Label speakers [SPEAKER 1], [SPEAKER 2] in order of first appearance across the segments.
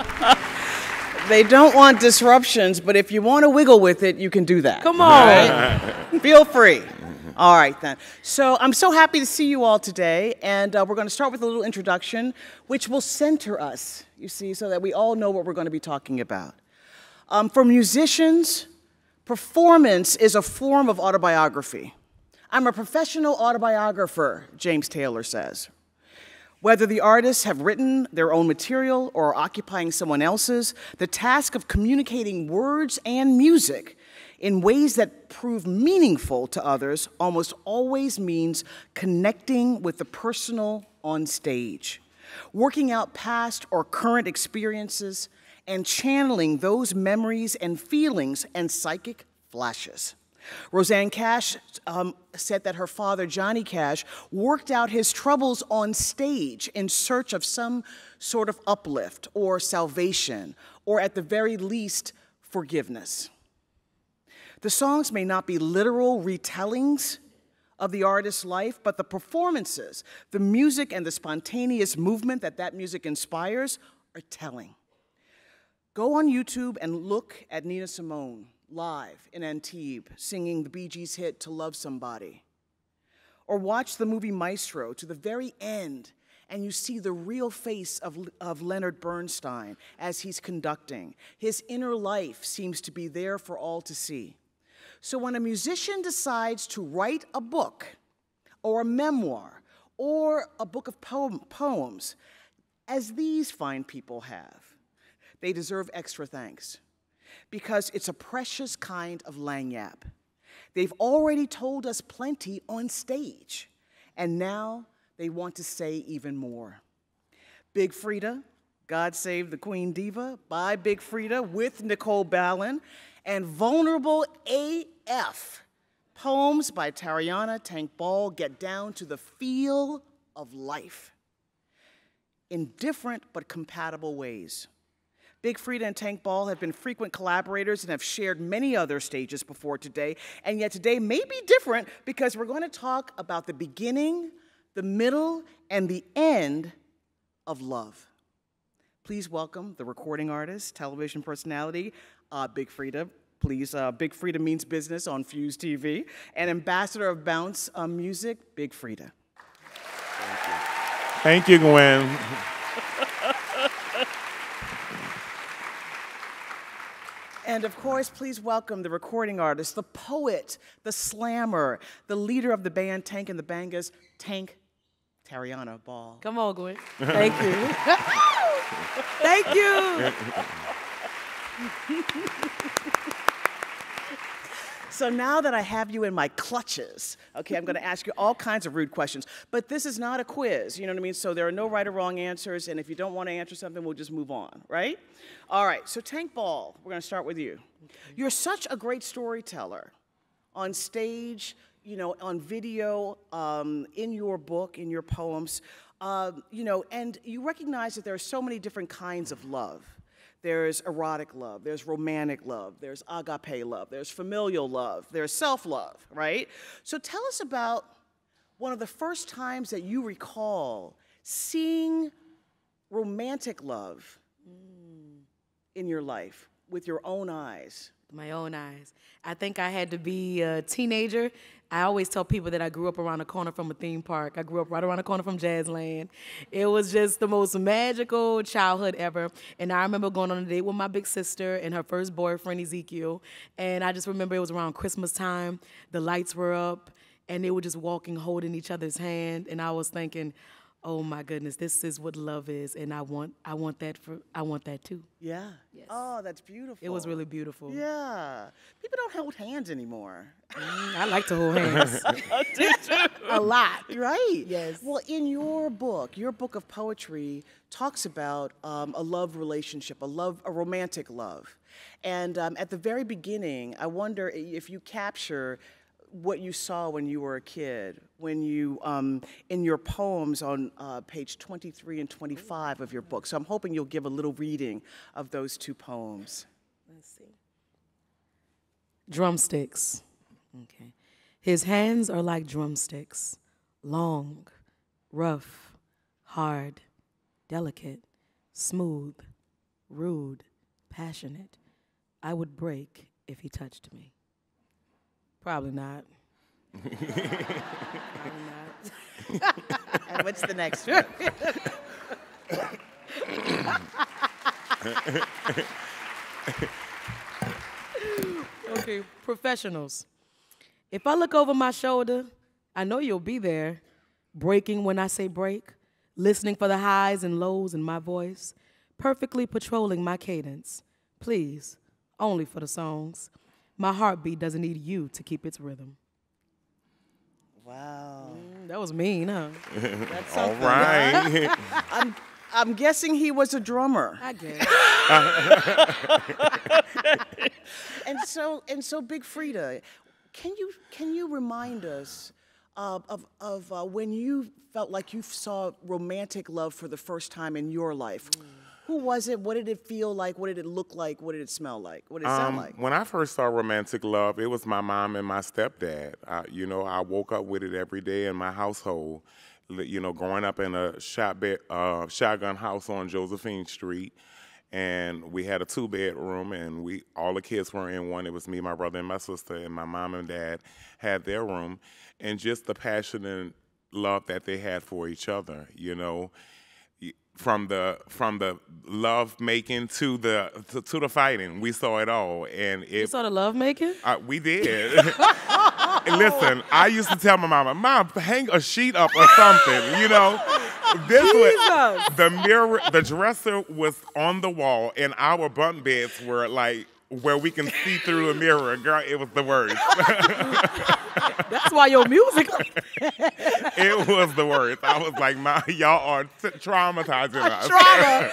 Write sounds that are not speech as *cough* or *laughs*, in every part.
[SPEAKER 1] *laughs* they don't want disruptions, but if you want to wiggle with it, you can do that.
[SPEAKER 2] Come on.
[SPEAKER 1] Feel free. All right, then. So I'm so happy to see you all today, and uh, we're going to start with a little introduction, which will center us, you see, so that we all know what we're going to be talking about. Um, for musicians, performance is a form of autobiography. I'm a professional autobiographer, James Taylor says. Whether the artists have written their own material or are occupying someone else's, the task of communicating words and music in ways that prove meaningful to others almost always means connecting with the personal on stage, working out past or current experiences, and channeling those memories and feelings and psychic flashes. Rosanne Cash um, said that her father, Johnny Cash, worked out his troubles on stage in search of some sort of uplift or salvation, or at the very least, forgiveness. The songs may not be literal retellings of the artist's life, but the performances, the music, and the spontaneous movement that that music inspires are telling. Go on YouTube and look at Nina Simone live in Antibes singing the Bee Gees hit To Love Somebody. Or watch the movie Maestro to the very end and you see the real face of, of Leonard Bernstein as he's conducting. His inner life seems to be there for all to see. So when a musician decides to write a book or a memoir or a book of poem, poems, as these fine people have, they deserve extra thanks because it's a precious kind of lagniappe. They've already told us plenty on stage, and now they want to say even more. Big Freedia, God Save the Queen Diva by Big Freedia with Nicole Balin, and Vulnerable AF. Poems by Tarriona Tank Ball get down to the feel of life in different but compatible ways. Big Freedia and Tank Ball have been frequent collaborators and have shared many other stages before today, and yet today may be different because we're going to talk about the beginning, the middle, and the end of love. Please welcome the recording artist, television personality, uh, Big Freedia. Please, uh, Big Freedia means business on Fuse TV, and ambassador of Bounce uh, Music, Big Freedia.
[SPEAKER 3] Thank you. Thank you, Gwen. *laughs*
[SPEAKER 1] And of course, please welcome the recording artist, the poet, the slammer, the leader of the band Tank and the Bangas, Tank Tarriona Ball.
[SPEAKER 2] Come on, Gwen. Thank you. *laughs* Thank you. *laughs*
[SPEAKER 1] So now that I have you in my clutches, okay, I'm going to ask you all kinds of rude questions. But this is not a quiz, you know what I mean? So there are no right or wrong answers, and if you don't want to answer something, we'll just move on, right? All right, so Tank Ball, we're going to start with you. You're such a great storyteller on stage, you know, on video, um, in your book, in your poems, uh, you know, and you recognize that there are so many different kinds of love. There's erotic love, there's romantic love, there's agape love, there's familial love, there's self love, right? So tell us about one of the first times that you recall seeing romantic love in your life with your own eyes.
[SPEAKER 2] My own eyes. I think I had to be a teenager I always tell people that I grew up around the corner from a theme park. I grew up right around the corner from Jazzland. It was just the most magical childhood ever. And I remember going on a date with my big sister and her first boyfriend, Ezekiel. And I just remember it was around Christmas time. The lights were up, and they were just walking, holding each other's hand. And I was thinking, oh my goodness, this is what love is, and I want, I want that for, I want that too.
[SPEAKER 1] Yeah.
[SPEAKER 2] Yes.
[SPEAKER 1] Oh, that's beautiful.
[SPEAKER 2] It was really beautiful.
[SPEAKER 1] Yeah. People don't hold hands anymore.
[SPEAKER 2] Mm, I like to hold hands. *laughs*
[SPEAKER 1] A lot, right?
[SPEAKER 2] Yes.
[SPEAKER 1] Well, in your book, your book of poetry talks about um, a love relationship, a love, a romantic love, and um, at the very beginning, I wonder if you capture what you saw when you were a kid, when you, um, in your poems on uh, page 23 and 25 of your book. So I'm hoping you'll give a little reading of those two poems.
[SPEAKER 2] Let's see. Drumsticks. Okay. His hands are like drumsticks, long, rough, hard, delicate, smooth, rude, passionate. I would break if he touched me. Probably not. Probably not. *laughs* *laughs*
[SPEAKER 1] And what's the next one? *laughs*
[SPEAKER 2] Okay, professionals. If I look over my shoulder, I know you'll be there, breaking when I say break, listening for the highs and lows in my voice, perfectly patrolling my cadence. Please, only for the songs. My heartbeat doesn't need you to keep its rhythm.
[SPEAKER 1] Wow.
[SPEAKER 2] Mm, That was mean, huh?
[SPEAKER 1] That's *laughs*
[SPEAKER 3] All
[SPEAKER 1] something.
[SPEAKER 3] right. *laughs*
[SPEAKER 1] I'm, I'm guessing he was a drummer.
[SPEAKER 2] I guess. *laughs*
[SPEAKER 1] And so, and so, Big Freedia, can you can you remind us of of, of uh, when you felt like you saw romantic love for the first time in your life? Who was it? What did it feel like? What did it look like? What did it smell like? What did it sound
[SPEAKER 3] Um,
[SPEAKER 1] like?
[SPEAKER 3] When I first saw romantic love, it was my mom and my stepdad. I, you know, I woke up with it every day in my household. You know, growing up in a shot bed, uh, shotgun house on Josephine Street, and we had a two bedroom, and we all the kids were in one. It was me, my brother, and my sister, and my mom and dad had their room, and just the passion and love that they had for each other. You know, from the from the love making to the to, to the fighting, we saw it all, and it.
[SPEAKER 2] You saw the love making?
[SPEAKER 3] uh, we did. *laughs* Listen, I used to tell my mama, "Mom, hang a sheet up or something," you know. This was the mirror. The dresser was on the wall, and our bunk beds were like where we can see through a mirror. Girl, it was the worst. *laughs*
[SPEAKER 2] That's why your music. *laughs*
[SPEAKER 3] it was the worst. I was like, "Ma, y'all are t- traumatizing us."
[SPEAKER 2] Trauma.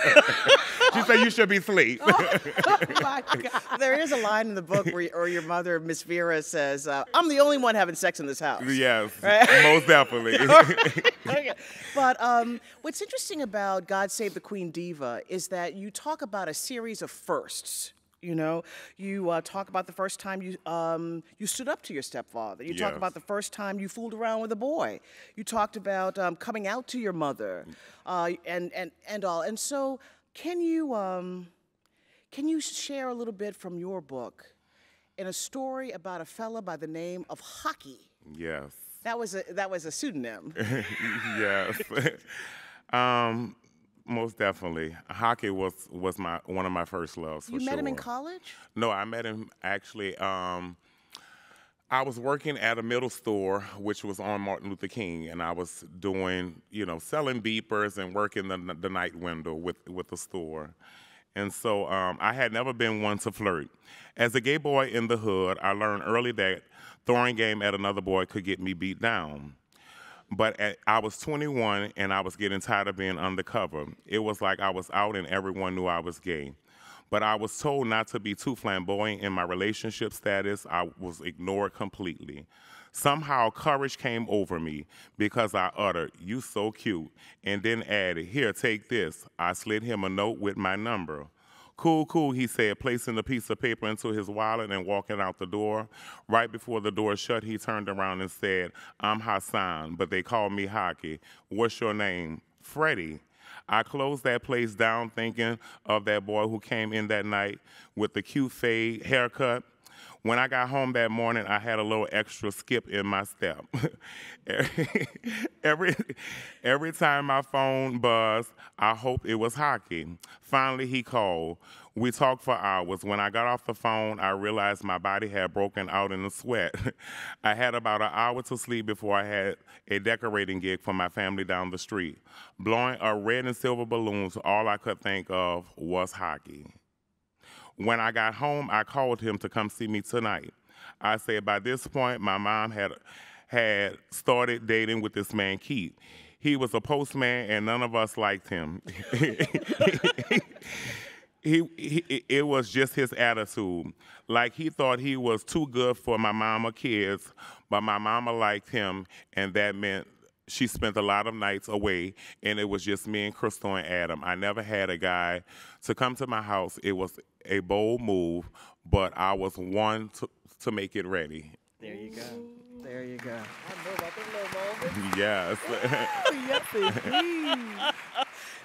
[SPEAKER 2] *laughs*
[SPEAKER 3] she said, "You should be asleep."
[SPEAKER 2] oh my God.
[SPEAKER 1] there is a line in the book where, or your mother, Miss Vera, says, uh, "I'm the only one having sex in this house."
[SPEAKER 3] yes, most definitely.
[SPEAKER 1] okay. But um, what's interesting about God Save the Queen Diva is that you talk about a series of firsts. You know, you uh, talk about the first time you um, you stood up to your stepfather. You talk about the first time you fooled around with a boy. You talked about um, coming out to your mother, uh, and and and all. And so, can you um, can you share a little bit from your book in a story about a fella by the name of Hockey?
[SPEAKER 3] yes.
[SPEAKER 1] That was a that was a pseudonym. *laughs*
[SPEAKER 3] yes. *laughs* um, most definitely. Hockey was was my one of my first loves. For
[SPEAKER 1] You met him in college?
[SPEAKER 3] No, I met him actually. Um, I was working at a middle store, which was on Martin Luther King, and I was doing, you know, selling beepers and working the, the night window with, with the store. And so um, I had never been one to flirt. As a gay boy in the hood, I learned early that throwing game at another boy could get me beat down. But at, I was 21 and I was getting tired of being undercover. It was like I was out and everyone knew I was gay. But I was told not to be too flamboyant in my relationship status. I was ignored completely. Somehow courage came over me because I uttered, You so cute, and then added, Here, take this. I slid him a note with my number. Cool, cool, he said, placing a piece of paper into his wallet and walking out the door. Right before the door shut, he turned around and said, I'm Hassan, but they call me Hockey. What's your name? Freddie. I closed that place down thinking of that boy who came in that night with the cute fade haircut. When I got home that morning, I had a little extra skip in my step. *laughs* every, every time my phone buzzed, I hoped it was hockey. Finally, he called. We talked for hours. When I got off the phone, I realized my body had broken out in a sweat. *laughs* I had about an hour to sleep before I had a decorating gig for my family down the street. Blowing up red and silver balloons, all I could think of was hockey. When I got home, I called him to come see me tonight. I said by this point, my mom had had started dating with this man Keith. He was a postman, and none of us liked him. *laughs* he, he it was just his attitude. Like he thought he was too good for my mama kids, but my mama liked him, and that meant she spent a lot of nights away, and it was just me and Crystal and Adam. I never had a guy to come to my house. It was a bold move, but I was one to, to make it ready.
[SPEAKER 1] There you go. There you go.
[SPEAKER 2] I know about them little moments. *laughs*
[SPEAKER 3] Yes.
[SPEAKER 2] yes, indeed.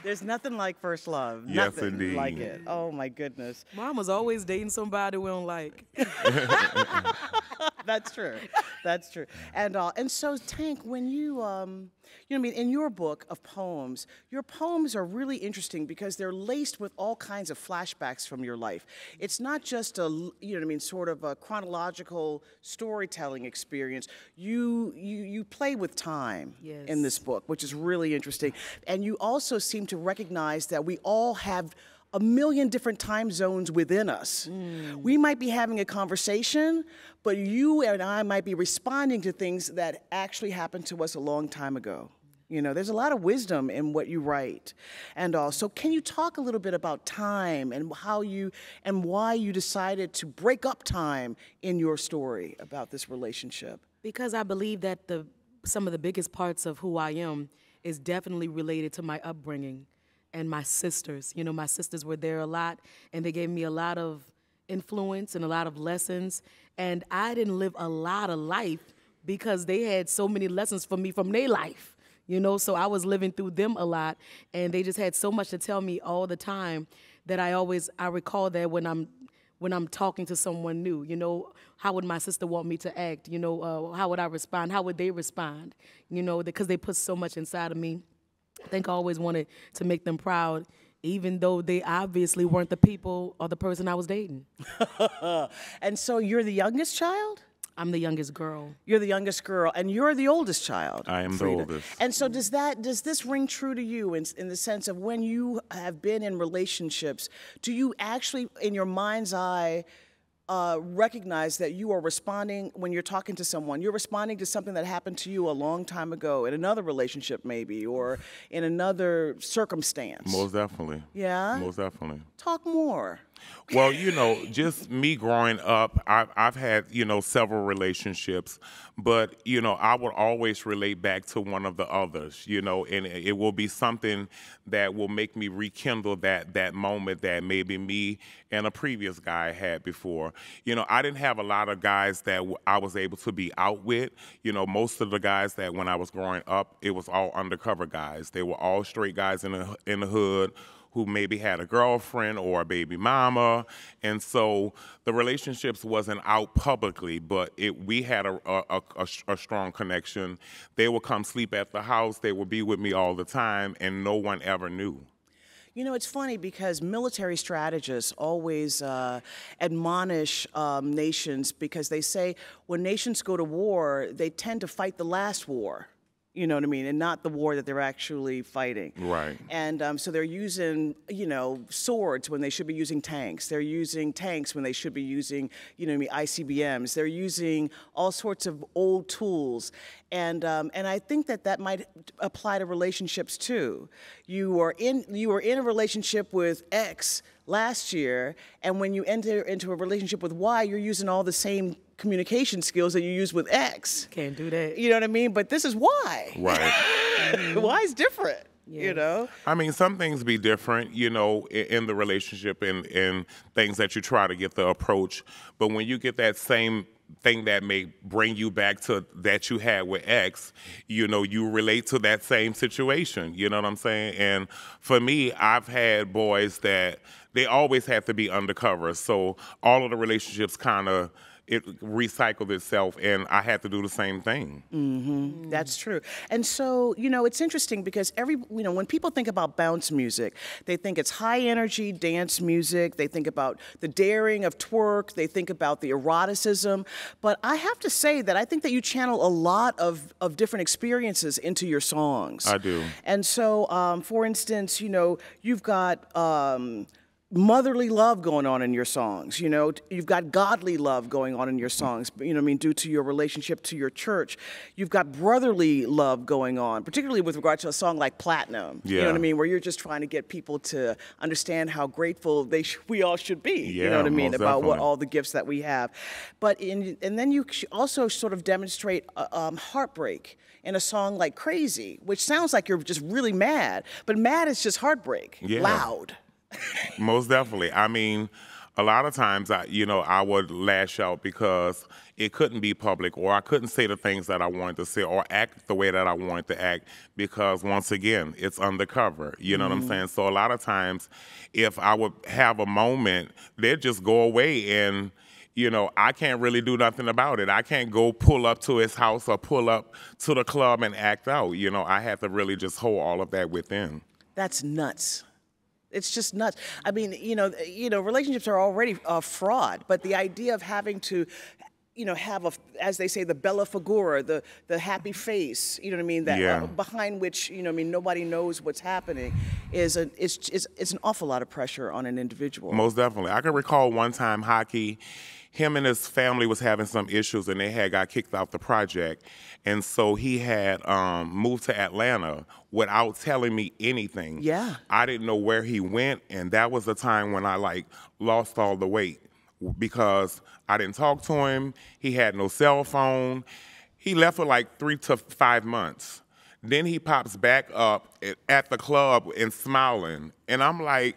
[SPEAKER 1] There's nothing like first love.
[SPEAKER 3] Yes,
[SPEAKER 1] nothing
[SPEAKER 3] indeed.
[SPEAKER 1] like it. Oh my goodness.
[SPEAKER 2] Mama's always dating somebody we don't like. *laughs*
[SPEAKER 1] That's true. That's true. And uh, and so Tank, when you um, you know, what I mean, in your book of poems, your poems are really interesting because they're laced with all kinds of flashbacks from your life. It's not just a you know, what I mean, sort of a chronological storytelling experience. You you you play with time in this book, which is really interesting. And you also seem to recognize that we all have a million different time zones within us. Mm. We might be having a conversation, but you and I might be responding to things that actually happened to us a long time ago. You know, there's a lot of wisdom in what you write. And also, can you talk a little bit about time and how you and why you decided to break up time in your story about this relationship?
[SPEAKER 2] Because I believe that the some of the biggest parts of who I am is definitely related to my upbringing and my sisters. You know, my sisters were there a lot and they gave me a lot of influence and a lot of lessons. And I didn't live a lot of life because they had so many lessons for me from their life. You know, so I was living through them a lot and they just had so much to tell me all the time that I always I recall that when I'm when I'm talking to someone new. You know, how would my sister want me to act? You know, uh, how would I respond? How would they respond? You know, because they put so much inside of me. I think I always wanted to make them proud, even though they obviously weren't the people or the person I was dating. *laughs*
[SPEAKER 1] And so you're the youngest child?
[SPEAKER 2] I'm the youngest girl.
[SPEAKER 1] You're the youngest girl, and you're the oldest child.
[SPEAKER 3] I am the oldest.
[SPEAKER 1] And so, does that does this ring true to you in, in the sense of when you have been in relationships? Do you actually, in your mind's eye, uh, recognize that you are responding when you're talking to someone? You're responding to something that happened to you a long time ago in another relationship, maybe, or in another circumstance.
[SPEAKER 3] Most definitely.
[SPEAKER 1] Yeah?
[SPEAKER 3] Most definitely.
[SPEAKER 1] Talk more.
[SPEAKER 3] Well, you know, just me growing up, I've, I've had, you know, several relationships, but, you know, I would always relate back to one of the others, you know, and it will be something that will make me rekindle that, that moment that maybe me and a previous guy had before. You know, I didn't have a lot of guys that I was able to be out with. You know, most of the guys that when I was growing up, it was all undercover guys. They were all straight guys in the, in the hood who maybe had a girlfriend or a baby mama, and so the relationships wasn't out publicly, but it we had a strong connection. They would come sleep at the house. They would be with me all the time, and no one ever knew.
[SPEAKER 1] You know, it's funny because military strategists always uh, admonish um, nations because they say when nations go to war, they tend to fight the last war. You know what I mean? And not the war that they're actually fighting.
[SPEAKER 3] Right.
[SPEAKER 1] And um, so they're using, you know, swords when they should be using tanks. They're using tanks when they should be using, you know, what I mean, ICBMs. They're using all sorts of old tools. And um, and I think that that might apply to relationships too. You are in you were in a relationship with X last year, and when you enter into a relationship with Y, you're using all the same communication skills that you use with X.
[SPEAKER 2] Can't do that.
[SPEAKER 1] You know what I mean? But this is Y.
[SPEAKER 3] Right. *laughs*
[SPEAKER 1] Y is different. You know.
[SPEAKER 3] I mean, some things be different, you know, in, in the relationship and, and things that you try to get the approach. But when you get that same thing that may bring you back to that you had with X, you know, you relate to that same situation. You know what I'm saying? And for me, I've had boys that they always have to be undercover. So all of the relationships kind of it recycled itself and I had to do the same thing.
[SPEAKER 1] That's true. And so, you know, it's interesting because every, you know, when people think about bounce music, they think it's high energy dance music, they think about the daring of twerk, they think about the eroticism. But I have to say that I think that you channel a lot of, of different experiences into your songs.
[SPEAKER 3] I do.
[SPEAKER 1] And so, um, for instance, you know, you've got, um, motherly love going on in your songs. You know, you've got godly love going on in your songs. You know, what I mean, due to your relationship to your church, you've got brotherly love going on, particularly with regard to a song like Platinum. Yeah. You know what I mean, where you're just trying to get people to understand how grateful they sh- we all should be. Yeah, you know what I mean about what all the gifts that we have. But in and then you also sort of demonstrate uh, um, heartbreak. In a song like Crazy, which sounds like you're just really mad, but mad is just heartbreak,
[SPEAKER 3] Yeah.
[SPEAKER 1] loud.
[SPEAKER 3] Most definitely. I mean, a lot of times I, you know, I would lash out because it couldn't be public or I couldn't say the things that I wanted to say or act the way that I wanted to act because once again, it's undercover. You know mm-hmm. what I'm mm-hmm. saying? So a lot of times if I would have a moment, they'd just go away and you know, I can't really do nothing about it. I can't go pull up to his house or pull up to the club and act out. You know, I have to really just hold all of that within.
[SPEAKER 1] That's nuts. It's just nuts. I mean, you know, you know, relationships are already a fraud, but the idea of having to you know, have a, as they say, the bella figura, the the happy face, you know what I mean, that
[SPEAKER 3] yeah.
[SPEAKER 1] uh, behind which, you know, I mean, nobody knows what's happening, is a, it's, it's, it's an awful lot of pressure on an individual.
[SPEAKER 3] Most definitely. I can recall one time hockey, him and his family was having some issues, and they had got kicked out the project, and so he had um, moved to Atlanta without telling me anything.
[SPEAKER 1] Yeah.
[SPEAKER 3] I didn't know where he went, and that was the time when I like lost all the weight because I didn't talk to him. He had no cell phone. He left for like three to five months. Then he pops back up at the club and smiling. And I'm like,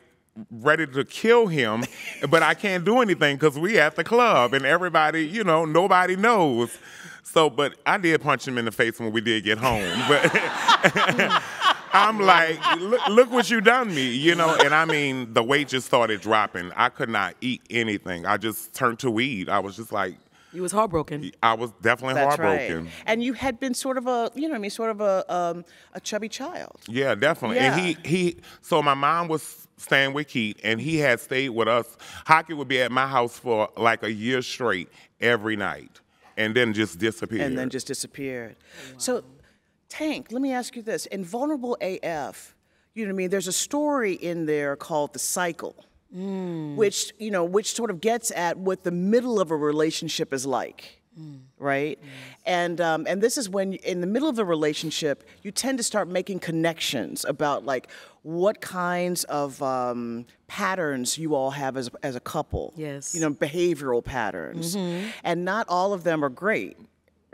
[SPEAKER 3] ready to kill him, but I can't do anything because we at the club and everybody, you know, nobody knows. So, but I did punch him in the face when we did get home. But *laughs* I'm like, look, look what you done me, you know. And I mean, the weight just started dropping. I could not eat anything. I just turned to weed. I was just like.
[SPEAKER 2] You was heartbroken.
[SPEAKER 3] I was definitely
[SPEAKER 1] That's
[SPEAKER 3] heartbroken.
[SPEAKER 1] Right. And you had been sort of a, you know, I mean, sort of a um, a chubby child.
[SPEAKER 3] Yeah, definitely. Yeah. And he he. So my mom was staying with Keith, and he had stayed with us. Hockey would be at my house for like a year straight every night, and then just disappeared.
[SPEAKER 1] And then just disappeared. Wow. So Tank, let me ask you this. In Vulnerable AF, you know what I mean, there's a story in there called The Cycle, mm. which, you know, which sort of gets at what the middle of a relationship is like. Mm. Right, yes. and um, and this is when in the middle of a relationship you tend to start making connections about like what kinds of um, patterns you all have as as a couple.
[SPEAKER 2] Yes,
[SPEAKER 1] you know behavioral patterns, mm-hmm. and not all of them are great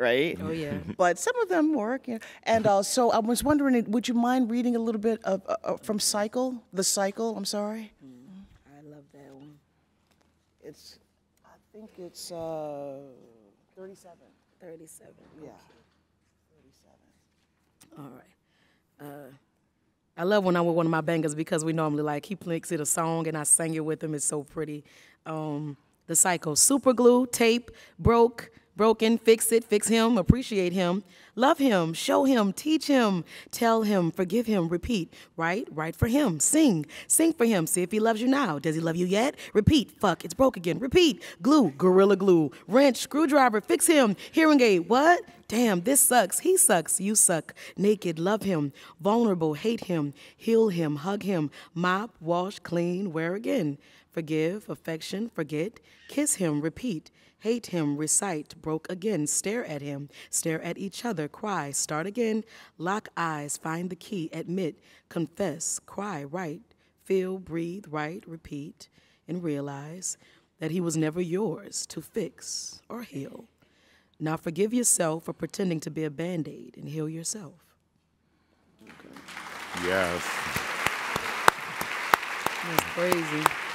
[SPEAKER 1] right?
[SPEAKER 2] Oh yeah. *laughs*
[SPEAKER 1] But some of them work. You know. And uh, so I was wondering, would you mind reading a little bit of uh, uh from Cycle, the Cycle? I'm sorry.
[SPEAKER 2] Mm, I love that one.
[SPEAKER 1] It's, I think it's uh, 37.
[SPEAKER 2] 37.
[SPEAKER 1] Yeah.
[SPEAKER 2] 37. All right. Uh, I love when I'm with one of my bangers because we normally like he plays it a song and I sang it with him. It's so pretty. Um, the Cycle, super glue, tape, broke broken, fix it, fix him, appreciate him, love him, show him, teach him, tell him, forgive him, repeat, write, write for him, sing, sing for him, see if he loves you now. Does he love you yet? Repeat, fuck, it's broke again, repeat, glue, gorilla glue, wrench, screwdriver, fix him, hearing aid, what? Damn, this sucks. He sucks. You suck. Naked, love him. Vulnerable, hate him. Heal him, hug him. Mop, wash, clean, wear again. Forgive, affection, forget. Kiss him, repeat. Hate him, recite, broke again, stare at him, stare at each other, cry, start again, lock eyes, find the key, admit, confess, cry, write, feel, breathe, write, repeat, and realize that he was never yours to fix or heal. Now forgive yourself for pretending to be a band aid and heal yourself.
[SPEAKER 3] Okay. Yes.
[SPEAKER 2] That's crazy.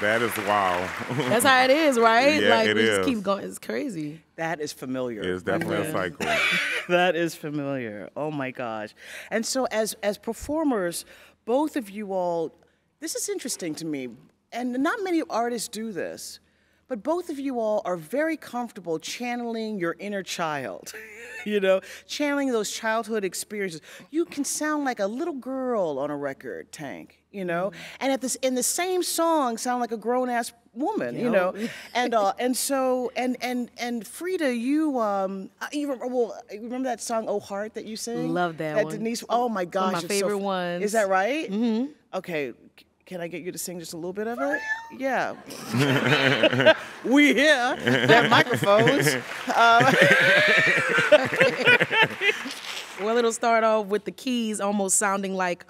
[SPEAKER 3] That is wow.
[SPEAKER 2] That's how it is, right?
[SPEAKER 3] Yeah,
[SPEAKER 2] like
[SPEAKER 3] it
[SPEAKER 2] we
[SPEAKER 3] is.
[SPEAKER 2] just keep going. It's crazy.
[SPEAKER 1] That is familiar.
[SPEAKER 3] It's definitely yeah. a cycle. *laughs*
[SPEAKER 1] that is familiar. Oh my gosh. And so as as performers, both of you all this is interesting to me. And not many artists do this. But both of you all are very comfortable channeling your inner child, *laughs* you know, channeling those childhood experiences. You can sound like a little girl on a record, Tank, you know, mm-hmm. and at this in the same song sound like a grown ass woman, you know, *laughs* and uh, and so and and and Freedia, you um, uh, you remember, well, remember that song "Oh Heart" that you sing?
[SPEAKER 2] Love that,
[SPEAKER 1] that
[SPEAKER 2] one.
[SPEAKER 1] Denise. Oh my gosh,
[SPEAKER 2] one of my favorite
[SPEAKER 1] so,
[SPEAKER 2] ones.
[SPEAKER 1] Is that right?
[SPEAKER 2] Mm-hmm.
[SPEAKER 1] Okay, can I get you to sing just a little bit of it? Yeah. we here. There microphones. Um,
[SPEAKER 2] well, it'll start off with the keys almost sounding like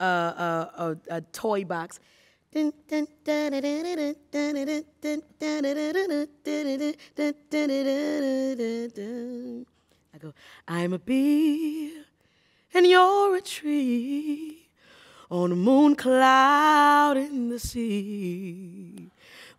[SPEAKER 2] uh, a, a toy box. I go, I'm a bee and you're a tree on a moon cloud in the sea.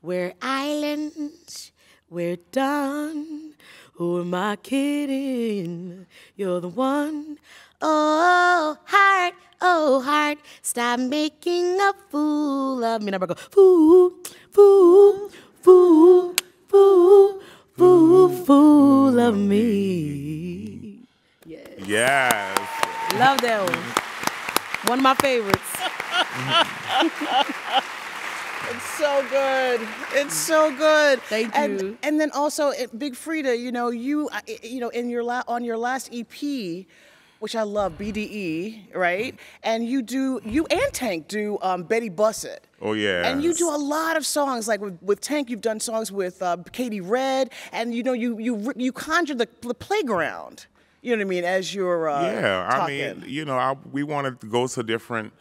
[SPEAKER 2] we're islands, we're done. Who am I kidding? You're the one. Oh, heart, oh, heart, stop making a fool of me. Now I go, fool, fool, fool, fool, fool, fool of me.
[SPEAKER 3] Yes.
[SPEAKER 2] Love that one. One of my favorites. *laughs*
[SPEAKER 1] It's so good. It's so good.
[SPEAKER 2] Thank
[SPEAKER 1] and,
[SPEAKER 2] you.
[SPEAKER 1] And then also, eh, Big Freedia, you know, you, eh, you know, in your la- on your last EP, which I love, BDE, right? And you do, you and Tank do um, Betty Bussett.
[SPEAKER 3] Oh, yeah.
[SPEAKER 1] And you do a lot of songs, like with, with Tank, you've done songs with uh, Katey Red, and you know, you you you conjure the, the playground. You know what I mean? As you're uh,
[SPEAKER 3] Yeah, I
[SPEAKER 1] talking.
[SPEAKER 3] mean, you know, I, we wanted to go to different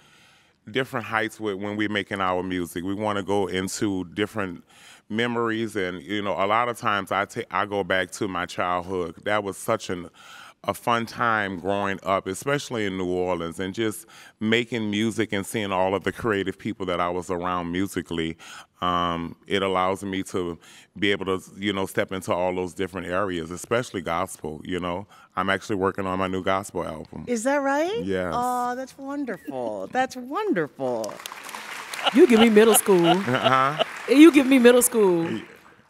[SPEAKER 3] different heights with when we're making our music. We want to go into different memories, and you know, a lot of times I take I go back to my childhood. That was such an a fun time growing up, especially in New Orleans, and just making music and seeing all of the creative people that I was around musically. Um, it allows me to be able to, you know, step into all those different areas, especially gospel. You know, I'm actually working on my new gospel album.
[SPEAKER 1] Is that right?
[SPEAKER 3] Yes.
[SPEAKER 1] Oh, that's wonderful. That's wonderful.
[SPEAKER 2] You give me middle school.
[SPEAKER 3] Uh-huh.
[SPEAKER 2] You give me middle school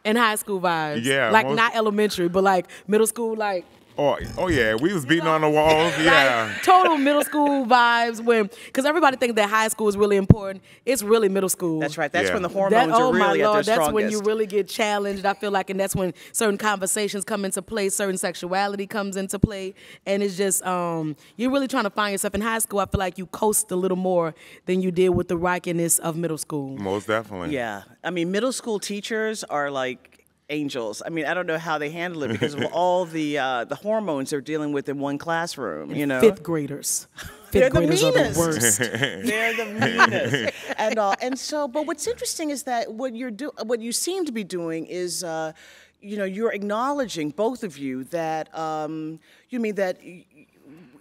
[SPEAKER 2] and high school vibes.
[SPEAKER 3] Yeah,
[SPEAKER 2] Like
[SPEAKER 3] most-
[SPEAKER 2] not elementary, but like middle school, like
[SPEAKER 3] Oh, oh yeah, we was beating on the walls. *laughs* Yeah.
[SPEAKER 2] like total middle school vibes when because everybody thinks that high school is really important. It's really middle school.
[SPEAKER 1] That's right. That's
[SPEAKER 3] Yeah.
[SPEAKER 1] when the
[SPEAKER 2] That,
[SPEAKER 1] hormones
[SPEAKER 2] oh
[SPEAKER 1] are really
[SPEAKER 2] my lord,
[SPEAKER 1] at their
[SPEAKER 2] that's when you really get challenged. I feel like, and that's when certain conversations come into play, certain sexuality comes into play, and it's just um, you're really trying to find yourself in high school. I feel like you coast a little more than you did with the rockiness of middle school.
[SPEAKER 3] Most definitely.
[SPEAKER 1] Yeah, I mean, middle school teachers are like angels. I mean, I don't know how they handle it because of *laughs* all the uh, the hormones they're dealing with in one classroom. You know,
[SPEAKER 2] Fifth graders. *laughs*
[SPEAKER 1] They're
[SPEAKER 2] Fifth
[SPEAKER 1] the
[SPEAKER 2] graders are the worst. *laughs*
[SPEAKER 1] they're the meanest and all. And so, but what's interesting is that what you're do, what you seem to be doing is. Uh, you know, you're acknowledging both of you that um, you mean that y- y-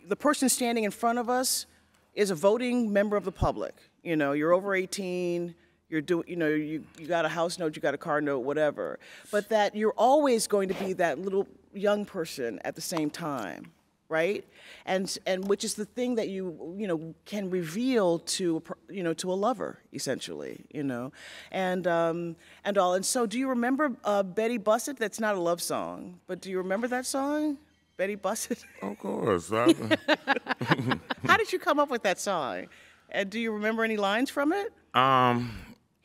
[SPEAKER 1] the person standing in front of us is a voting member of the public. You know, you're over 18, you're doing, you know, you, you got a house note, you got a car note, whatever. But that you're always going to be that little young person at the same time, right? And and which is the thing that you you know can reveal to a you know to a lover essentially, you know, and um, and all. And so, do you remember uh, Betty Bussett? That's not a love song, but do you remember that song? Betty Bussett. *laughs*
[SPEAKER 3] Of course. *laughs* *laughs*
[SPEAKER 1] How did you come up with that song? And do you remember any lines from it?
[SPEAKER 3] um,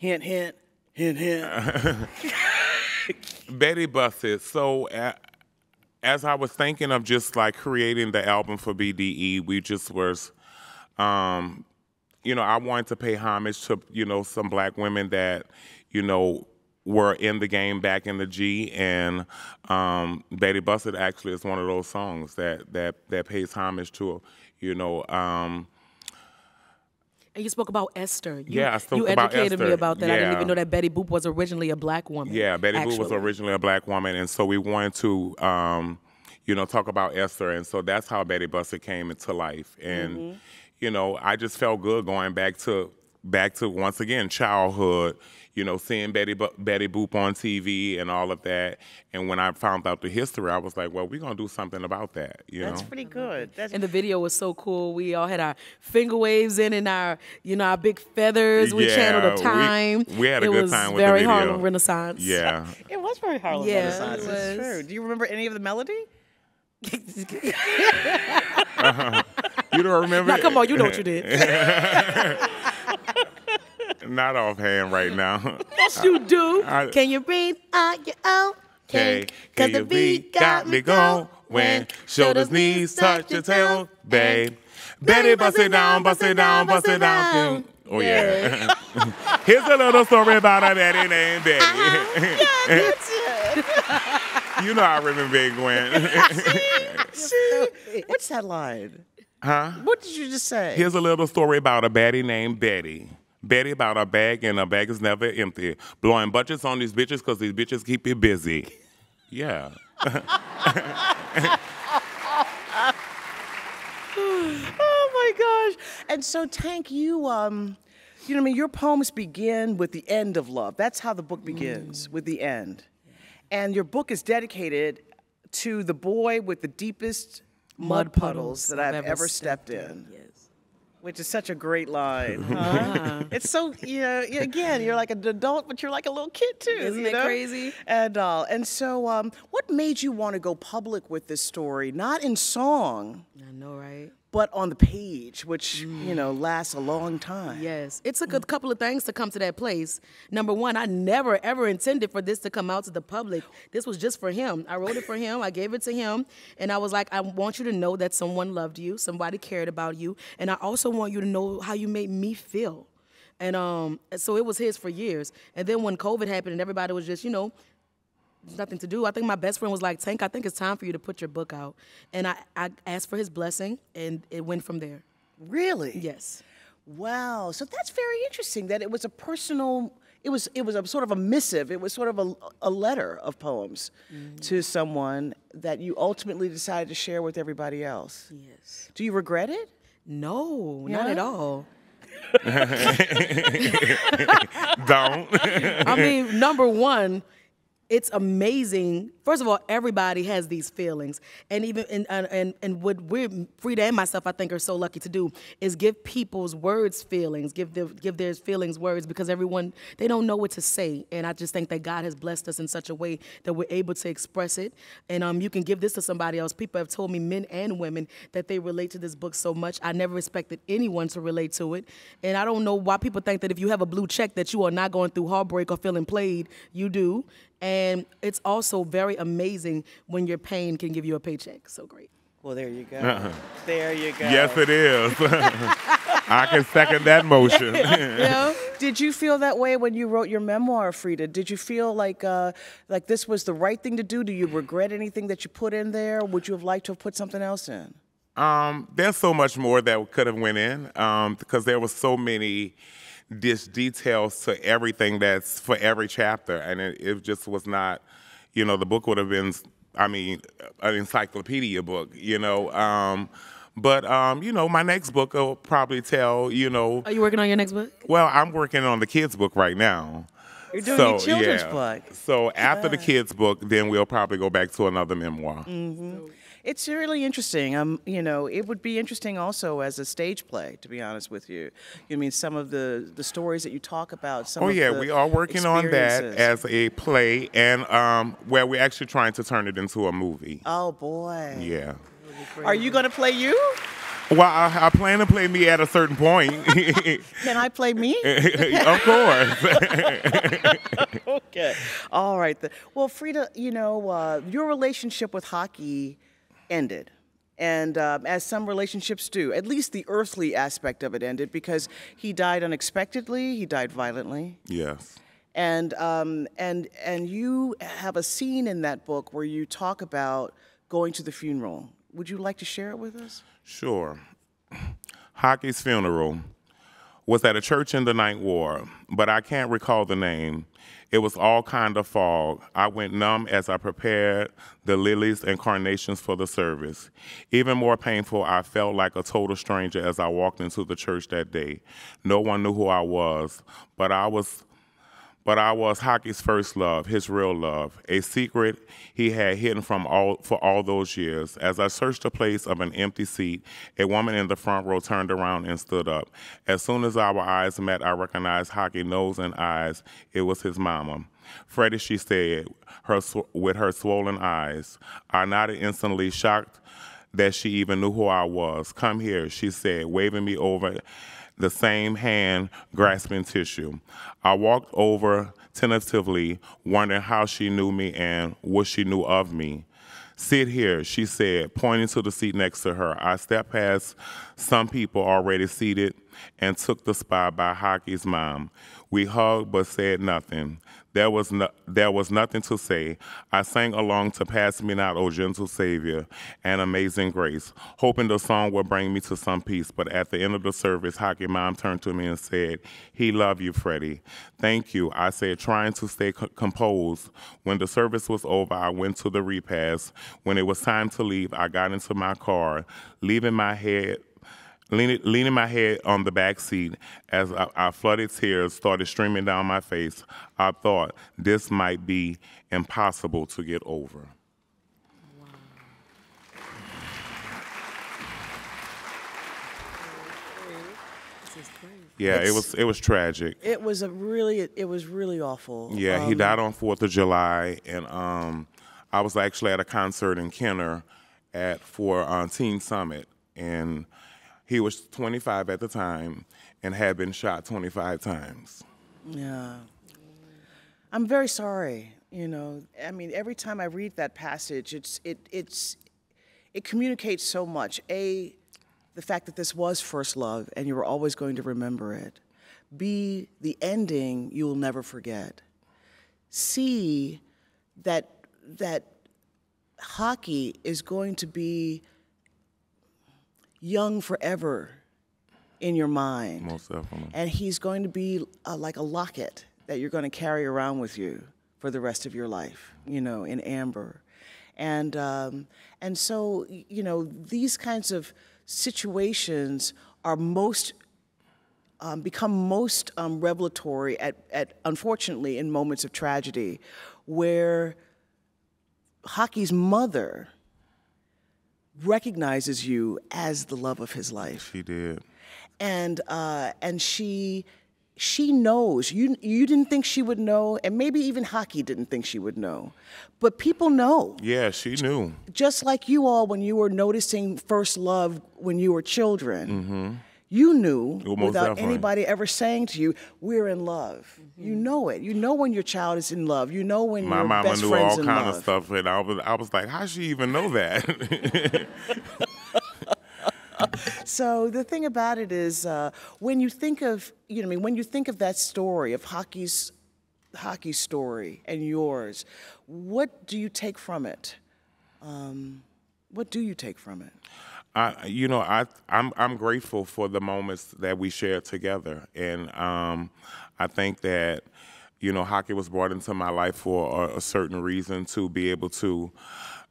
[SPEAKER 1] Hint, hint, hint, hint. *laughs*
[SPEAKER 3] Betty Bussett. So, uh, as I was thinking of just like creating the album for BDE, we just was, um, you know, I wanted to pay homage to you know some black women that, you know, were in the game back in the G, and um, Betty Bussett actually is one of those songs that that that pays homage to, you know. Um,
[SPEAKER 2] And you spoke about Esther. You,
[SPEAKER 3] Yeah, I spoke
[SPEAKER 2] you
[SPEAKER 3] about
[SPEAKER 2] educated me about that. I didn't even know that Betty Boop was originally a black woman.
[SPEAKER 3] Yeah, Betty Boop was originally a black woman, and so we wanted to, um, you know, talk about Esther, and so that's how Betty Bussett came into life. And
[SPEAKER 2] Mm-hmm.
[SPEAKER 3] you know, I just felt good going back to back to once again childhood. You know, seeing Betty Bu- Betty Boop on TV and all of that. And when I found out the history, I was like, well, we're gonna do something about that. You
[SPEAKER 1] That's
[SPEAKER 3] know.
[SPEAKER 1] pretty good. That's
[SPEAKER 2] And the video was so cool. We all had our finger waves in and our, you know, our big feathers. We
[SPEAKER 3] Yeah,
[SPEAKER 2] channeled
[SPEAKER 3] we-
[SPEAKER 2] the time.
[SPEAKER 3] we had a
[SPEAKER 2] it
[SPEAKER 3] good
[SPEAKER 2] was
[SPEAKER 3] time with the
[SPEAKER 2] very
[SPEAKER 3] video.
[SPEAKER 2] Harlem Renaissance.
[SPEAKER 3] Yeah. *laughs*
[SPEAKER 1] it was very Harlem
[SPEAKER 2] Yeah,
[SPEAKER 1] Renaissance.
[SPEAKER 2] it
[SPEAKER 1] It's
[SPEAKER 2] was.
[SPEAKER 1] true. Do you remember any of the melody? *laughs* Uh-huh.
[SPEAKER 3] you don't remember?
[SPEAKER 2] Now, come on, you know what you did. *laughs*
[SPEAKER 3] Not offhand right now. *laughs*
[SPEAKER 2] yes, you do.
[SPEAKER 3] I-
[SPEAKER 2] Can you breathe on your own?
[SPEAKER 3] Okay, cause the beat got me going. When shoulders, knees touch your tail, babe. Betty, bust it down, bust it down, bust it down. Oh yeah. *laughs* Here's a little story about a Betty named Betty.
[SPEAKER 1] That's it. Uh-huh. *laughs*
[SPEAKER 3] you know I remember Big Gwen.
[SPEAKER 1] See? What's that line?
[SPEAKER 3] huh?
[SPEAKER 1] What did you just say?
[SPEAKER 3] Here's a little story about a baddie named Betty. Betty about a bag and a bag is never empty. Blowing budgets on these bitches because these bitches keep you busy. Yeah. *laughs*
[SPEAKER 1] oh my gosh! And so, Tank, you um, You know, I mean, your poems begin with the end of love. That's how the book begins, with the end. And your book is dedicated to the boy with the deepest mud, puddles, that I've, ever stepped, in.
[SPEAKER 2] Yes.
[SPEAKER 1] Which is such a great line. huh? *laughs* *laughs* it's so you know, again, you're like an adult, but you're like a little kid too.
[SPEAKER 2] Isn't it
[SPEAKER 1] know?
[SPEAKER 2] crazy?
[SPEAKER 1] And uh, and so, um, what made you want to go public with this story? Not in song,
[SPEAKER 2] I know, right?
[SPEAKER 1] But on the page, which you know lasts a long time.
[SPEAKER 2] Yes. It took a couple of things to come to that place. Number one, I never ever intended for this to come out to the public. This was just for him. I wrote it for him. I gave it to him. And I was like, I want you to know that someone loved you, somebody cared about you. And I also want you to know how you made me feel. And um, so it was his for years. And then when COVID happened and everybody was just, you know, nothing to do. I think my best friend was like, Tank, I think it's time for you to put your book out. And I, I asked for his blessing, and it went from there.
[SPEAKER 1] Really?
[SPEAKER 2] Yes.
[SPEAKER 1] Wow. So that's very interesting. That it was a personal. It was it was a sort of a missive. It was sort of a, a letter of poems mm. to someone that you ultimately decided to share with everybody else.
[SPEAKER 2] Yes.
[SPEAKER 1] Do you regret it?
[SPEAKER 2] No, not at all. *laughs* *laughs*
[SPEAKER 3] Don't.
[SPEAKER 2] I mean, number one, it's amazing. First of all, everybody has these feelings, and even and and and, what we're Freedia and myself, I think, are so lucky to do is give people's words feelings, give their give their feelings words, because everyone they don't know what to say, and I just think that God has blessed us in such a way that we're able to express it, and um, you can give this to somebody else. People have told me, men and women, that they relate to this book so much. I never expected anyone to relate to it, and I don't know why people think that if you have a blue check that you are not going through heartbreak or feeling played. You do. And it's also very amazing when your pain can give you a paycheck. So great.
[SPEAKER 1] Well, there you go. There you go.
[SPEAKER 3] yes, it is. *laughs* I can second that motion. *laughs*
[SPEAKER 2] Yeah.
[SPEAKER 1] Did you feel that way when you wrote your memoir, Freedia? Did you feel like uh, like this was the right thing to do? Do you regret anything that you put in there? Would you have liked to have put something else in?
[SPEAKER 3] Um, there's so much more that could have went in um, because there was so many dis- details to everything that's for every chapter, and it, it just was not. You know, the book would have been, I mean, an encyclopedia book. You know, um, but um, you know, my next book will probably tell. You know,
[SPEAKER 2] Are you working on your next book?
[SPEAKER 3] well, I'm working on the kids' book right now.
[SPEAKER 1] You're doing your children's
[SPEAKER 3] yeah.
[SPEAKER 1] book.
[SPEAKER 3] So after the kids' book, then we'll probably go back to another memoir.
[SPEAKER 1] It's really interesting. Um, you know, it would be interesting also as a stage play, to be honest with you. You mean some of the the stories that you talk about. Some
[SPEAKER 3] Oh yeah, we are working on that as a play, and um, where we're actually trying to turn it into a movie.
[SPEAKER 1] Oh boy.
[SPEAKER 3] Yeah.
[SPEAKER 1] Are you going to play you?
[SPEAKER 3] Well, I, I plan to play me at a certain point. *laughs*
[SPEAKER 1] Can I play me? *laughs*
[SPEAKER 3] of course. *laughs*
[SPEAKER 1] okay. All right. Well, Freedia, you know, uh, your relationship with hockey ended. And um, as some relationships do, at least the earthly aspect of it ended because he died unexpectedly, he died violently.
[SPEAKER 3] yes.
[SPEAKER 1] And, um, and, and you have a scene in that book where you talk about going to the funeral. Would you like to share it with us?
[SPEAKER 3] Sure. Hockey's funeral was at a church in the Ninth Ward, but I can't recall the name. It was all kind of fog. I went numb as I prepared the lilies and carnations for the service. Even more painful, I felt like a total stranger as I walked into the church that day. No one knew who I was, but I was but I was hockey's first love, his real love, a secret he had hidden from all for all those years. As I searched the place of an empty seat, a woman in the front row turned around and stood up. As soon as our eyes met, I recognized hockey nose and eyes. It was his mama. Freddie, she said, her with her swollen eyes. I nodded instantly, shocked that she even knew who I was. Come here, she said, waving me over the same hand grasping tissue. I walked over tentatively, wondering how she knew me and what she knew of me. Sit here, she said, pointing to the seat next to her. I stepped past some people already seated and took the spot by Hockey's mom. We hugged but said nothing. There was, no, there was nothing to say. I sang along to Pass Me Not, O Gentle Savior, and Amazing Grace, hoping the song would bring me to some peace. But at the end of the service, Hockey Mom turned to me and said, He love you, Freddie. Thank you, I said, trying to stay co- composed. When the service was over, I went to the repast. When it was time to leave, I got into my car, leaving my head leaning, leaning my head on the back seat as our, our flooded tears started streaming down my face. I thought this might be impossible to get over. Yeah, it was it was tragic.
[SPEAKER 1] It was a really, it was really awful.
[SPEAKER 3] Yeah, he
[SPEAKER 1] Um,
[SPEAKER 3] died on Fourth of July, and um, I was actually at a concert in Kenner at for uh, Teen Summit, and he was 25 at the time and had been shot 25 times.
[SPEAKER 1] Yeah. I'm very sorry. You know, I mean, every time I read that passage, it's it it's it communicates so much. A, the fact that this was first love and you were always going to remember it. B, the ending you will never forget. C, that that hockey is going to be young forever in your mind
[SPEAKER 3] Most definitely.
[SPEAKER 1] and he's going to be uh, like a locket that you're going to carry around with you for the rest of your life, you know, in amber. And, um, and so, you know, these kinds of situations are most, um, become most um, revelatory at, at, unfortunately, in moments of tragedy where hockey's mother recognizes you as the love of his life.
[SPEAKER 3] He did.
[SPEAKER 1] and uh, and she she knows. You you didn't think she would know and maybe even hockey didn't think she would know. But people know.
[SPEAKER 3] Yeah, she knew.
[SPEAKER 1] just like you all when you were noticing first love when you were children you knew
[SPEAKER 3] Well,
[SPEAKER 1] without
[SPEAKER 3] definitely.
[SPEAKER 1] anybody ever saying to you we're in love you know it you know when your child is in love you know when
[SPEAKER 3] My
[SPEAKER 1] your
[SPEAKER 3] mama
[SPEAKER 1] best
[SPEAKER 3] knew
[SPEAKER 1] friend's
[SPEAKER 3] all
[SPEAKER 1] in
[SPEAKER 3] kind
[SPEAKER 1] love
[SPEAKER 3] of stuff, and I was I was like, how she even know that? *laughs* *laughs*
[SPEAKER 1] So the thing about it is, uh, when you think of, you know, I mean, when you think of that story of hockey's, hockey story and yours, what do you take from it? Um, what do you take from it?
[SPEAKER 3] I, you know, I, I'm, I'm grateful for the moments that we shared together, and um, I think that, you know, hockey was brought into my life for a, a certain reason to be able to,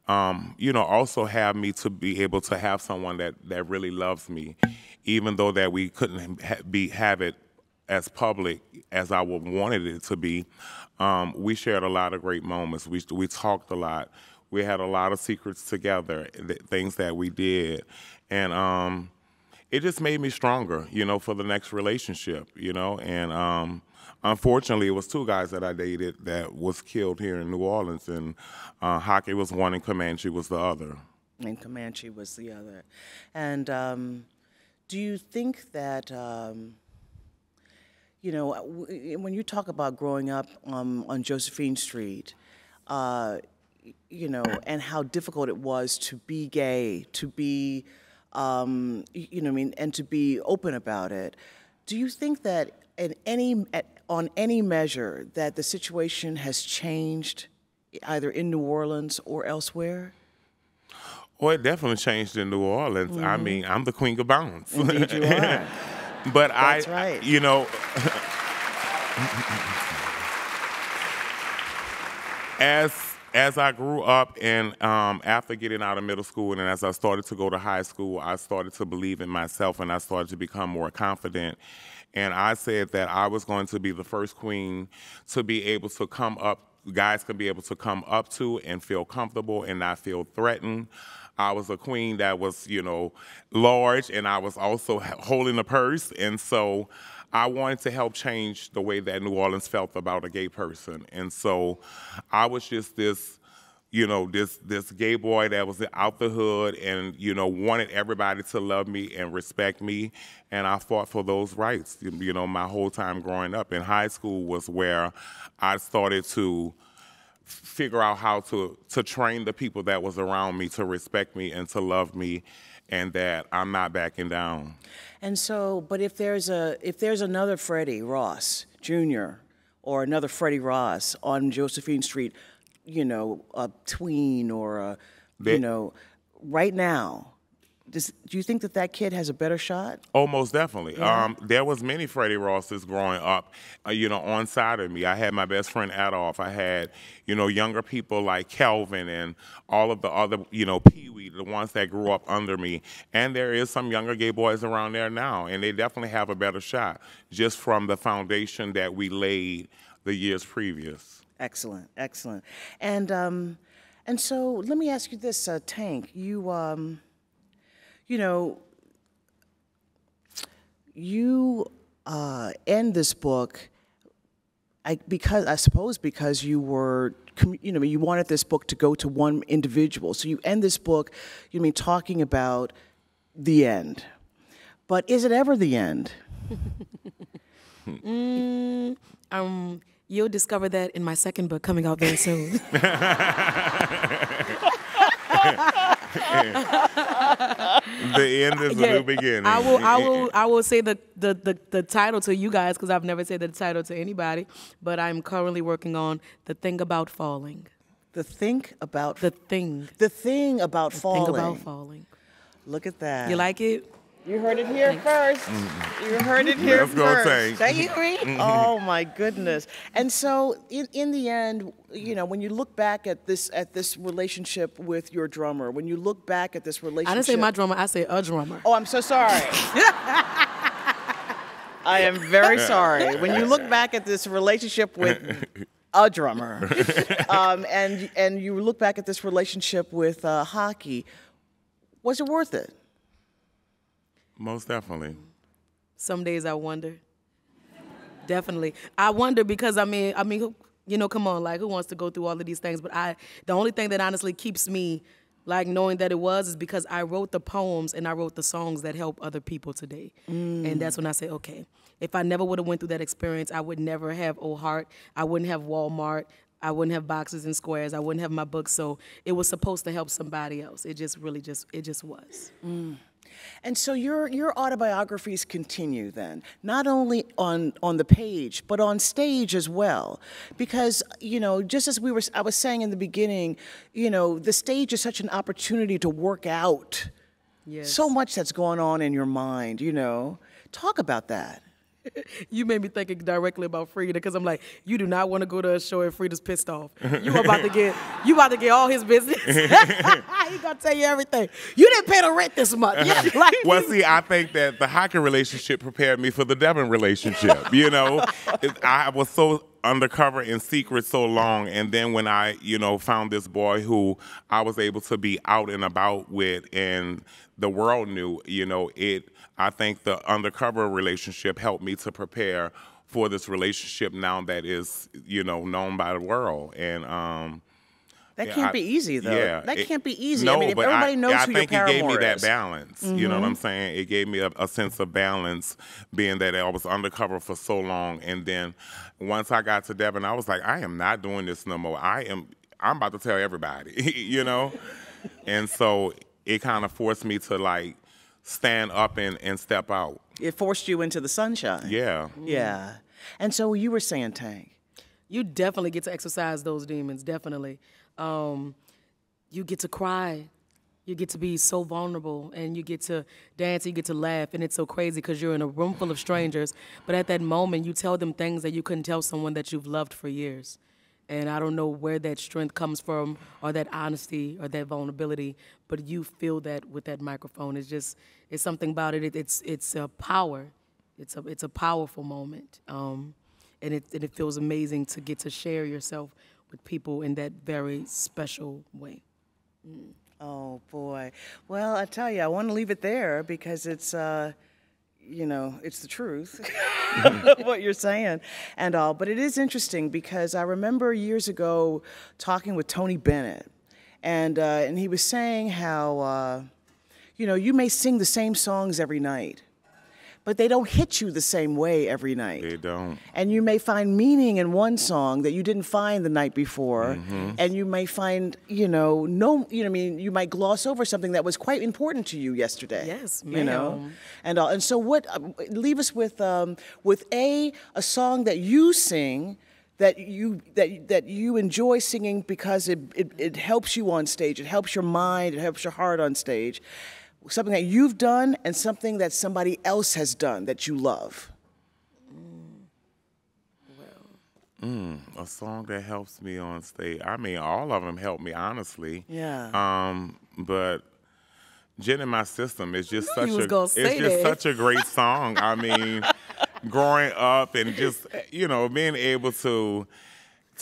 [SPEAKER 3] um, you know, also have me to be able to have someone that that really loves me, even though that we couldn't ha- be have it as public as I would wanted it to be. Um, we shared a lot of great moments. We we talked a lot. We had a lot of secrets together, th- things that we did, and um, it just made me stronger, you know, for the next relationship, you know. And um, unfortunately, it was two guys that I dated that was killed here in New Orleans, and uh, Hockey was one, and Comanche was the other.
[SPEAKER 1] And Comanche was the other. And um, do you think that, um, you know, when you talk about growing up um, on Josephine Street, uh, you know, and how difficult it was to be gay, to be, um, you know, I mean, and to be open about it. Do you think that in any, at, on any measure, that the situation has changed, either in New Orleans or elsewhere?
[SPEAKER 3] Well, it definitely changed in New Orleans. I mean, I'm the queen of bounce.
[SPEAKER 1] Mm-hmm. Indeed, you are. *laughs*
[SPEAKER 3] but
[SPEAKER 1] That's
[SPEAKER 3] I,
[SPEAKER 1] right.
[SPEAKER 3] you know, *laughs* as as I grew up and um, after getting out of middle school and as I started to go to high school, I started to believe in myself and I started to become more confident. And I said that I was going to be the first queen to be able to come up, guys can be able to come up to and feel comfortable and not feel threatened. I was a queen that was, you know, large and I was also holding a purse. And so I wanted to help change the way that New Orleans felt about a gay person. And so I was just this, you know, this this gay boy that was out the hood and, you know, wanted everybody to love me and respect me. And I fought for those rights, you know, my whole time growing up. In high school was where I started to figure out how to to train the people that was around me to respect me and to love me and that I'm not backing down.
[SPEAKER 1] And so, but if there's a if there's another Freddie Ross Jr. or another Freddie Ross on Josephine Street, you know, a tween or a, you know, right now, does, do you think that that kid has a better shot?
[SPEAKER 3] Oh, most definitely. Um, there was many Freddie Rosses growing up, uh, you know, on side of me. I had my best friend Adolph. I had, you know, younger people like Kelvin and all of the other, you know, Pee Wee, the ones that grew up under me. And there is some younger gay boys around there now, and they definitely have a better shot just from the foundation that we laid the years previous.
[SPEAKER 1] Excellent, excellent. And um, and so let me ask you this, uh, Tank. You um, you know, you uh, end this book. I, because I suppose because you were, you know, you wanted this book to go to one individual. So you end this book, you mean talking about the end. But is it ever the end? *laughs*
[SPEAKER 2] Um, you'll discover that in my second book coming out very soon. *laughs* *laughs*
[SPEAKER 3] The end is the new beginning.
[SPEAKER 2] I will, I will, *laughs* I will say the the the, the title to you guys because I've never said the title to anybody. But I'm currently working on the thing about falling.
[SPEAKER 1] The think about
[SPEAKER 2] The thing.
[SPEAKER 1] the thing about falling.
[SPEAKER 2] Thing about falling.
[SPEAKER 1] Look at that.
[SPEAKER 2] You like it?
[SPEAKER 1] You heard it here first. You heard it here
[SPEAKER 3] Let's
[SPEAKER 1] first.
[SPEAKER 3] Tank.
[SPEAKER 1] Thank you. oh my goodness. And so in, in the end, you know, when you look back at this at this relationship with your drummer, when you look back at this relationship
[SPEAKER 2] I didn't say my drummer. I said a drummer.
[SPEAKER 1] Oh, I'm so sorry. I am very sorry. When you look back at this relationship with *laughs* a drummer, um, and and you look back at this relationship with uh, hockey, was it worth it?
[SPEAKER 3] Most definitely.
[SPEAKER 2] Some days I wonder. Definitely, I wonder because I mean, I mean, who, you know, come on, like who wants to go through all of these things? But I, the only thing that honestly keeps me like knowing that it was is because I wrote the poems and I wrote the songs that help other people today, mm. and that's when I say, okay, if I never would have went through that experience, I would never have Oh Heart, I wouldn't have Walmart. I wouldn't have boxes and squares. I wouldn't have my books. So it was supposed to help somebody else. It just really just it just was. Mm.
[SPEAKER 1] And so your your autobiographies continue then, not only on on the page but on stage as well, because you know just as we were I was saying in the beginning, you know the stage is such an opportunity to work out
[SPEAKER 2] Yes.
[SPEAKER 1] so much that's going on in your mind. You know, talk about that. *laughs*
[SPEAKER 2] You made me thinking directly about Freedia because I'm like, you do not want to go to a show and Freedia's pissed off. You about to get, *laughs* you about to get all his business. *laughs* he gonna tell you everything. You didn't pay the rent this month. Yeah, like,
[SPEAKER 3] Well, see, I think that the hockey relationship prepared me for the Devon relationship. You know, I was so undercover in secret so long, and then when I, you know, found this boy who I was able to be out and about with, and the world knew, you know, it. I think the undercover relationship helped me to prepare for this relationship now that is, you know, known by the world, and. um
[SPEAKER 1] That can't
[SPEAKER 3] I-
[SPEAKER 1] be easy though.
[SPEAKER 3] Yeah,
[SPEAKER 1] that
[SPEAKER 3] it-
[SPEAKER 1] can't be easy.
[SPEAKER 3] No,
[SPEAKER 1] I mean, if
[SPEAKER 3] but
[SPEAKER 1] everybody
[SPEAKER 3] I,
[SPEAKER 1] knows
[SPEAKER 3] I
[SPEAKER 1] who
[SPEAKER 3] think
[SPEAKER 1] your
[SPEAKER 3] it gave me
[SPEAKER 1] paramour
[SPEAKER 3] that
[SPEAKER 1] is.
[SPEAKER 3] balance. You know what I'm saying? It gave me a, a sense of balance, being that I was undercover for so long, and then once I got to Devon, I was like, I am not doing this no more. I am. I'm about to tell everybody. *laughs* you know, and so it kind of forced me to like stand up and, and step out.
[SPEAKER 1] It forced you into the sunshine.
[SPEAKER 3] Yeah.
[SPEAKER 1] Yeah. And so you were saying, Tank.
[SPEAKER 2] you definitely get to exercise those demons. Definitely, um, you get to cry. You get to be so vulnerable, and you get to dance. You get to laugh, and it's so crazy because you're in a room full of strangers. But at that moment, you tell them things that you couldn't tell someone that you've loved for years. And I don't know where that strength comes from, or that honesty, or that vulnerability. But you feel that with that microphone. It's just, it's something about it. it it's, it's a power. It's a, it's a powerful moment. Um, and it, and it feels amazing to get to share yourself with people in that very special way.
[SPEAKER 1] Oh boy. Well, I tell you, I want to leave it there because it's, uh, you know, it's the truth *laughs* what you're saying and all. But it is interesting because I remember years ago talking with Tony Bennett, and uh, and he was saying how, uh, you know, you may sing the same songs every night, but they don't hit you the same way every night.
[SPEAKER 3] They don't.
[SPEAKER 1] And you may find meaning in one song that you didn't find the night before.
[SPEAKER 3] Mm-hmm.
[SPEAKER 1] And you may find, you know, no, you know, I mean, you might gloss over something that was quite important to you yesterday.
[SPEAKER 2] Yes,
[SPEAKER 1] You know, and all. And so, what? Uh, leave us with um, with a a song that you sing. That you that that you enjoy singing because it, it, it helps you on stage. It helps your mind. It helps your heart on stage. Something that you've done and something that somebody else has done that you love.
[SPEAKER 3] A song that helps me on stage. I mean, all of them help me, honestly.
[SPEAKER 1] Yeah.
[SPEAKER 3] Um, but Gin in My System is just such a it's
[SPEAKER 2] say
[SPEAKER 3] just
[SPEAKER 2] that.
[SPEAKER 3] such a great song. I mean, *laughs* growing up and just you know being able to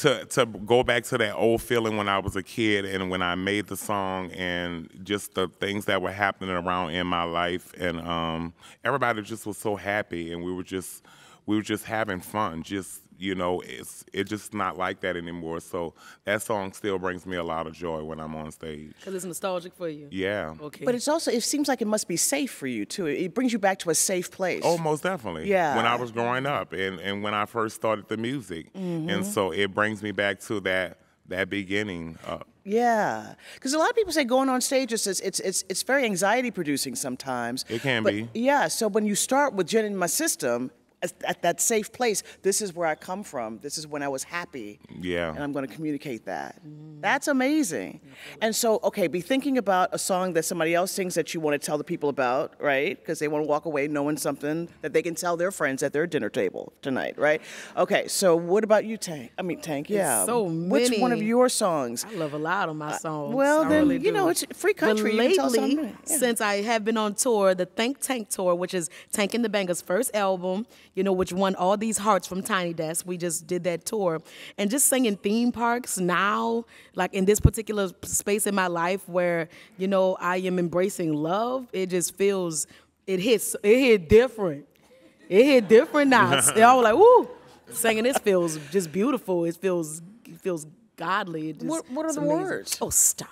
[SPEAKER 3] to to go back to that old feeling when I was a kid and when I made the song and just the things that were happening around in my life and um, everybody just was so happy and we were just we were just having fun. Just you know, it's it's just not like that anymore. So that song still brings me a lot of joy when I'm on stage.
[SPEAKER 2] Because it's nostalgic for you.
[SPEAKER 3] Yeah.
[SPEAKER 2] Okay.
[SPEAKER 1] But it's also, it seems like it must be safe for you too. It brings you back to a safe place.
[SPEAKER 3] Oh, most definitely.
[SPEAKER 1] Yeah.
[SPEAKER 3] When I was growing up and, and when I first started the music.
[SPEAKER 1] Mm-hmm.
[SPEAKER 3] And so it brings me back to that that beginning. Uh,
[SPEAKER 1] Yeah, because a lot of people say going on stage is it's it's it's, it's very anxiety producing sometimes.
[SPEAKER 3] It can
[SPEAKER 1] But,
[SPEAKER 3] be.
[SPEAKER 1] Yeah, so when you start with Gin in my system. At, at that safe place, this is where I come from. This is when I was happy.
[SPEAKER 3] Yeah.
[SPEAKER 1] And I'm going to communicate that. That's amazing. And so, okay, be thinking about a song that somebody else sings that you want to tell the people about, right? Because they want to walk away knowing something that they can tell their friends at their dinner table tonight, right? Okay, so what about you, Tank? I mean, Tank, yeah.
[SPEAKER 2] so many.
[SPEAKER 1] Which one of your songs?
[SPEAKER 2] I love a lot of my songs.
[SPEAKER 1] Uh, well,
[SPEAKER 2] I
[SPEAKER 1] then,
[SPEAKER 2] really
[SPEAKER 1] you know, it's free country.
[SPEAKER 2] But
[SPEAKER 1] You can tell
[SPEAKER 2] lately.
[SPEAKER 1] Yeah.
[SPEAKER 2] since I have been on tour, the Think Tank tour, which is Tank and the Bangas' first album, you know, which won all these hearts from Tiny Desk. We just did that tour, and just singing theme parks now, like in this particular space in my life where you know I am embracing love. It just feels, it hits, it hit different. It hit different now. *laughs* I was like, ooh, singing this feels just beautiful. It feels, it feels godly. It just,
[SPEAKER 1] What- what are the
[SPEAKER 2] amazing.
[SPEAKER 1] words?
[SPEAKER 2] Oh, stop.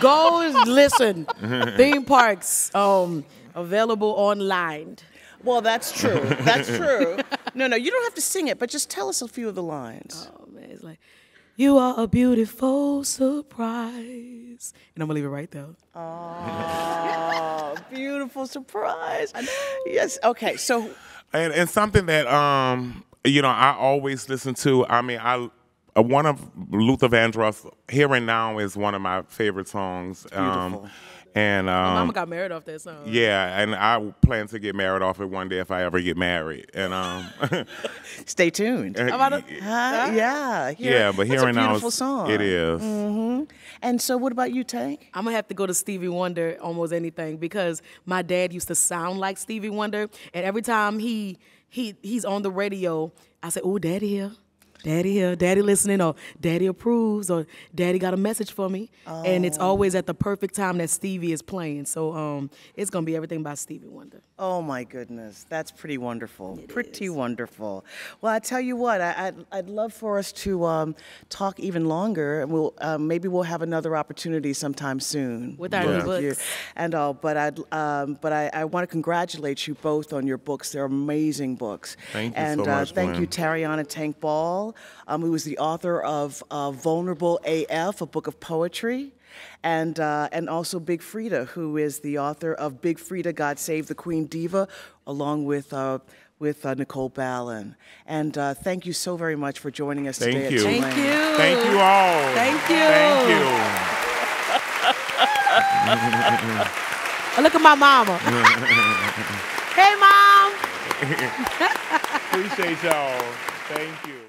[SPEAKER 2] Go listen. *laughs* Theme parks um, available online.
[SPEAKER 1] Well, that's true. That's *laughs* true. No, no, you don't have to sing it, but just tell us a few of the lines.
[SPEAKER 2] Oh man, it's like you are a beautiful surprise, and I'm gonna leave it right there.
[SPEAKER 1] Oh, *laughs* beautiful surprise. Yes. Okay. So,
[SPEAKER 3] and, and something that um you know I always listen to. I mean, I uh, one of Luther Vandross, "Here and Now" is one of my favorite songs. Um,
[SPEAKER 1] Beautiful.
[SPEAKER 3] And um,
[SPEAKER 2] Mama got married off that song.
[SPEAKER 3] yeah, and I plan to get married off it one day if I ever get married. And um, *laughs*
[SPEAKER 1] stay tuned.
[SPEAKER 2] How about a- *laughs*
[SPEAKER 1] Huh? Yeah. Here-
[SPEAKER 3] yeah, but
[SPEAKER 1] that's
[SPEAKER 3] "Here
[SPEAKER 1] a
[SPEAKER 3] and Now"
[SPEAKER 1] beautiful
[SPEAKER 3] is,
[SPEAKER 1] song.
[SPEAKER 3] it is.
[SPEAKER 1] And so, what about you, Tank?
[SPEAKER 2] I'm gonna have to go to Stevie Wonder almost anything because my dad used to sound like Stevie Wonder, and every time he he he's on the radio, I say, "Oh, Daddy here, Daddy here, Daddy listening, or Daddy approves, or Daddy got a message for me," and it's always at the perfect time that Stevie is playing. So um, it's gonna be everything by Stevie Wonder.
[SPEAKER 1] Oh my goodness, that's pretty wonderful. pretty wonderful. Well, I tell you what, I, I'd, I'd love for us to um, talk even longer, and we'll um, maybe we'll have another opportunity sometime soon
[SPEAKER 2] With our
[SPEAKER 1] both
[SPEAKER 2] new
[SPEAKER 1] of
[SPEAKER 2] books.
[SPEAKER 1] And all, but I um, but I, I want to congratulate you both on your books. They're amazing books.
[SPEAKER 3] Thank you
[SPEAKER 1] and
[SPEAKER 3] so
[SPEAKER 1] uh,
[SPEAKER 3] much,
[SPEAKER 1] thank you,
[SPEAKER 3] Gwen.
[SPEAKER 1] Tarriona Tank Ball, um, who is the author of uh, Vulnerable AF, a book of poetry. And, uh, and also Big Freedia, who is the author of Big Freedia, God Save the Queen Diva, along with, uh, with uh, Nicole Balin. And uh, thank you so very much for joining us
[SPEAKER 3] Thank
[SPEAKER 1] today.
[SPEAKER 3] you.
[SPEAKER 1] At
[SPEAKER 2] Thank you.
[SPEAKER 3] Thank you all.
[SPEAKER 2] Thank you.
[SPEAKER 3] Thank you. *laughs*
[SPEAKER 2] Look at my mama. *laughs* hey, mom.
[SPEAKER 3] Appreciate y'all. Thank you.